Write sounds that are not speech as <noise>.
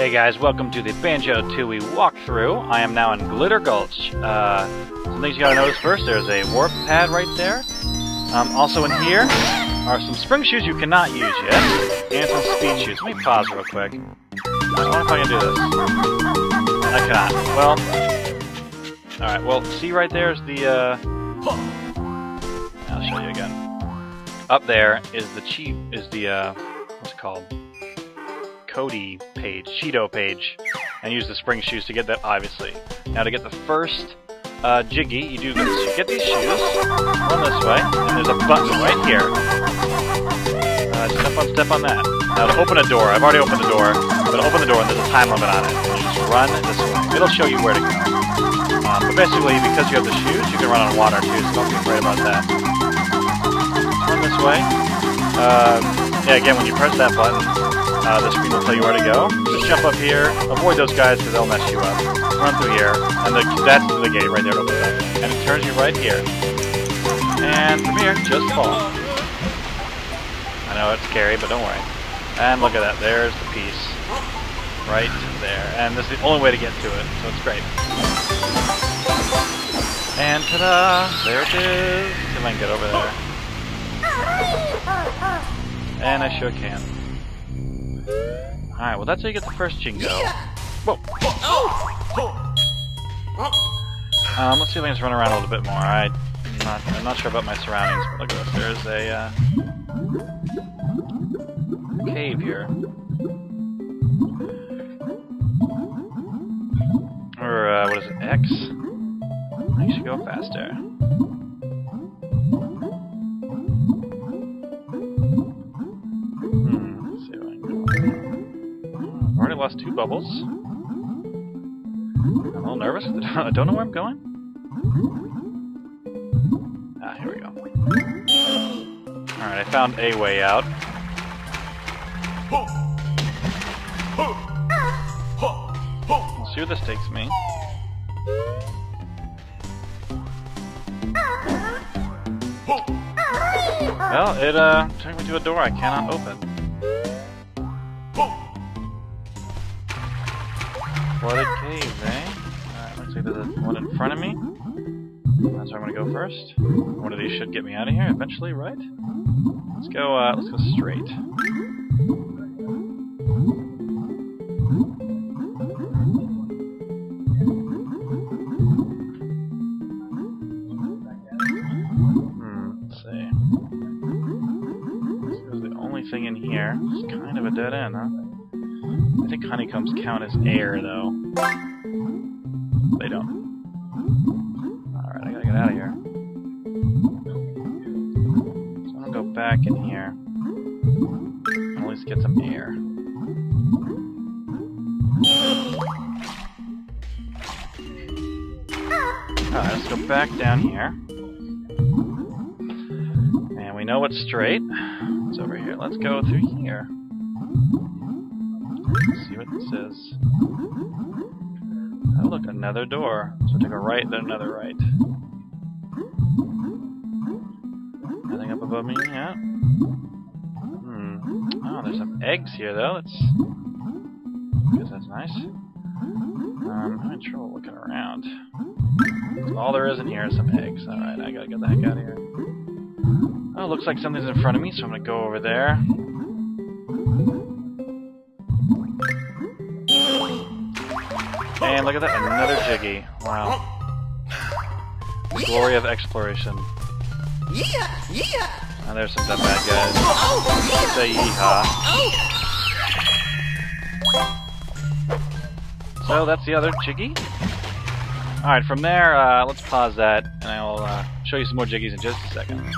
Hey guys, welcome to the Banjo-Tooie walkthrough. I am now in Glitter Gulch. Uh, some things you gotta notice first, there's a warp pad right there. Um, also in here are some spring shoes you cannot use yet, and some speed shoes. Let me pause real quick. I wonder if I can do this. I cannot. Well, alright, well, see right there is the, uh... I'll show you again. Up there is the cheap, is the, uh, what's it called? Cody page, Cheato page, and use the spring shoes to get that, obviously. Now to get the first uh, Jiggy, you do this. You get these shoes, run this way, and there's a button right here. Uh, step on step on that. Now to open a door, I've already opened the door, but open the door and there's a time limit on it. You just run this way. It'll show you where to go. Um, but basically, because you have the shoes, you can run on water too, so don't be afraid about that. Run this way. Uh, yeah, again, when you press that button, uh, the screen will tell you where to go. Just jump up here, avoid those guys because they'll mess you up. Run through here, and the, that's the gate right there to open up. And it turns you right here. And from here, just fall. I know it's scary, but don't worry. And look at that, there's the piece. Right there. And this is the only way to get to it, so it's great. And ta-da! There it is! See if I can get over there. And I sure can. Alright, well that's how you get the first Jingo. Whoa! Um, let's see if I can just run around a little bit more. I, I'm not, I'm not sure about my surroundings, but look at this. There's a, uh, cave here. Or, uh, what is it, X? I should go faster. Lost two bubbles. I'm a little nervous. <laughs> I don't know where I'm going. Ah, here we go. Alright, I found a way out. Let's see where this takes me. Well, it uh took me to a door I cannot open. Flooded cave, eh? Alright, looks like there's one in front of me. That's where I'm gonna go first. One of these should get me out of here eventually, right? Let's go, uh, let's go straight. Hmm, see. This is the only thing in here. It's kind of a dead end, huh? I think honeycombs count as air, though. They don't. Alright, I gotta get out of here. So I'm gonna go back in here. At least get some air. Alright, let's go back down here. And we know what's straight. It's over here. Let's go through here. Let's see what this is. Oh, look, another door. So take a right, then another right. Nothing up above me yet. Hmm. Oh, there's some eggs here, though. That's. I guess that's nice. Um, I'm having trouble looking around. All there is in here is some eggs. Alright, I gotta get the heck out of here. Oh, looks like something's in front of me, so I'm gonna go over there. And look at that, another Jiggy. Wow. Glory of exploration. Yeah, yeah. And there's some dumb bad guys. Say yeehaw. So that's the other Jiggy. Alright, from there, uh, let's pause that, and I'll uh, show you some more Jiggies in just a second.